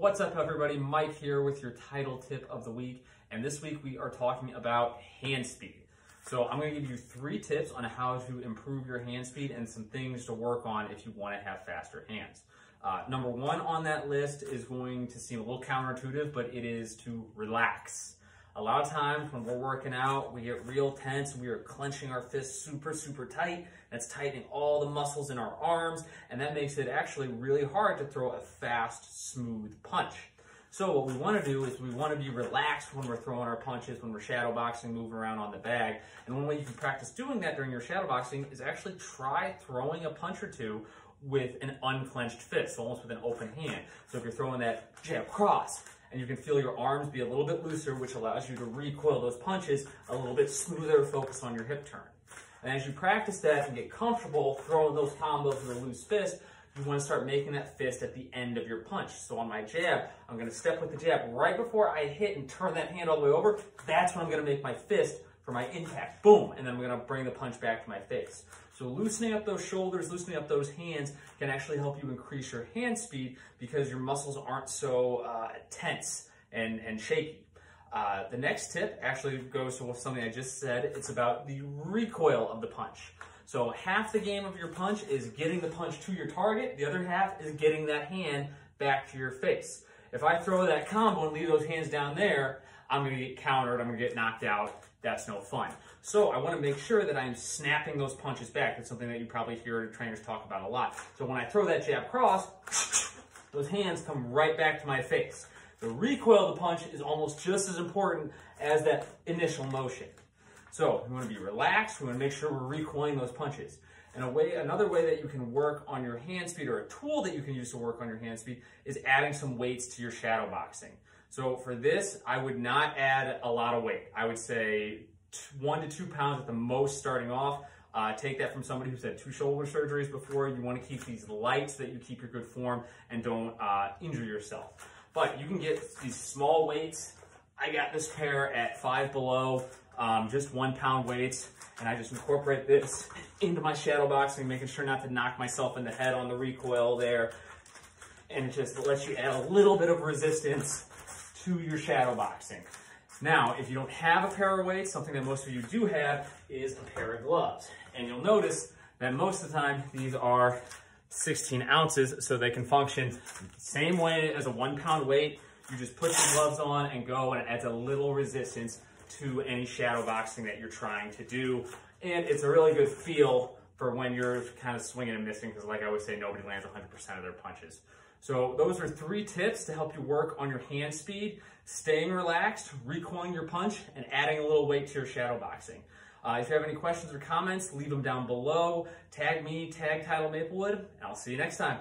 What's up everybody, Mike here with your title tip of the week. And this week we are talking about hand speed. So I'm gonna give you three tips on how to improve your hand speed and some things to work on if you wanna have faster hands. Uh, number one on that list is going to seem a little counterintuitive, but it is to relax. A lot of times when we're working out, we get real tense. We are clenching our fists super, super tight. That's tightening all the muscles in our arms, and that makes it actually really hard to throw a fast, smooth punch. So what we want to do is we want to be relaxed when we're throwing our punches, when we're shadow boxing, moving around on the bag. And one way you can practice doing that during your shadow boxing is actually try throwing a punch or two with an unclenched fist, almost with an open hand. So if you're throwing that jab cross, and you can feel your arms be a little bit looser, which allows you to recoil those punches a little bit smoother, focus on your hip turn. And as you practice that and get comfortable throwing those combos with a loose fist, you want to start making that fist at the end of your punch. So on my jab, I'm going to step with the jab right before I hit and turn that hand all the way over. That's when I'm going to make my fist for my impact. Boom. And then I'm to bring the punch back to my face. So loosening up those shoulders, loosening up those hands can actually help you increase your hand speed because your muscles aren't so uh, tense and, and shaky. Uh, the next tip actually goes to something I just said. It's about the recoil of the punch. So half the game of your punch is getting the punch to your target. The other half is getting that hand back to your face. If I throw that combo and leave those hands down there, I'm gonna get countered, I'm gonna get knocked out. That's no fun. So I wanna make sure that I'm snapping those punches back. That's something that you probably hear trainers talk about a lot. So when I throw that jab cross, those hands come right back to my face. The recoil of the punch is almost just as important as that initial motion. So we wanna be relaxed, we wanna make sure we're recoiling those punches. And a way, another way that you can work on your hand speed or a tool that you can use to work on your hand speed is adding some weights to your shadow boxing. So for this, I would not add a lot of weight. I would say one to two pounds at the most starting off. Uh, take that from somebody who's had two shoulder surgeries before. You want to keep these light so that you keep your good form and don't uh, injure yourself. But you can get these small weights. I got this pair at five below, um, just one pound weights. And I just incorporate this into my shadow boxing, making sure not to knock myself in the head on the recoil there. And it just lets you add a little bit of resistance to your shadow boxing. Now, if you don't have a pair of weights, something that most of you do have is a pair of gloves. And you'll notice that most of the time these are 16 ounces, so they can function same way as a one pound weight. You just put your gloves on and go, and it adds a little resistance to any shadow boxing that you're trying to do. And it's a really good feel for when you're kind of swinging and missing, because like I always say, nobody lands 100% of their punches. So those are three tips to help you work on your hand speed, staying relaxed, recoiling your punch, and adding a little weight to your shadow boxing. Uh, if you have any questions or comments, leave them down below. Tag me, tag Title Maplewood, and I'll see you next time.